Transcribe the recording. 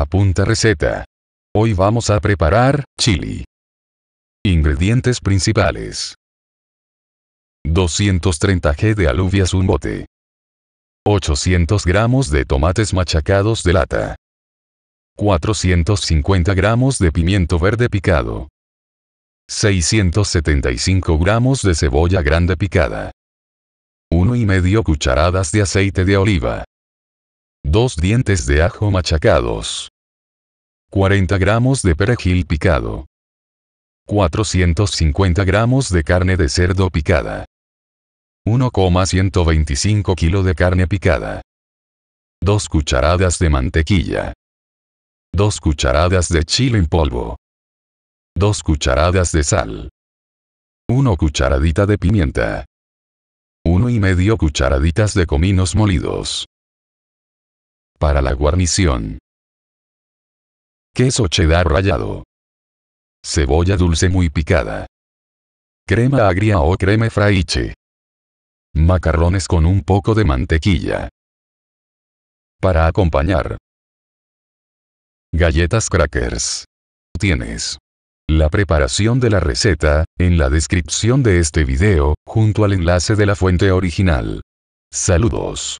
Apunta receta. Hoy vamos a preparar, chili. Ingredientes principales. 230 g de alubias un bote. 800 gramos de tomates machacados de lata. 450 gramos de pimiento verde picado. 675 gramos de cebolla grande picada. 1 y medio cucharadas de aceite de oliva. 2 dientes de ajo machacados. 40 gramos de perejil picado. 450 gramos de carne de cerdo picada. 1,125 kg de carne picada. 2 cucharadas de mantequilla. 2 cucharadas de chile en polvo. 2 cucharadas de sal. 1 cucharadita de pimienta. 1 y medio cucharaditas de cominos molidos. Para la guarnición. Queso cheddar rallado. Cebolla dulce muy picada. Crema agria o creme fraiche. Macarrones con un poco de mantequilla. Para acompañar. Galletas crackers. Tienes. La preparación de la receta, en la descripción de este video, junto al enlace de la fuente original. Saludos.